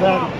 Then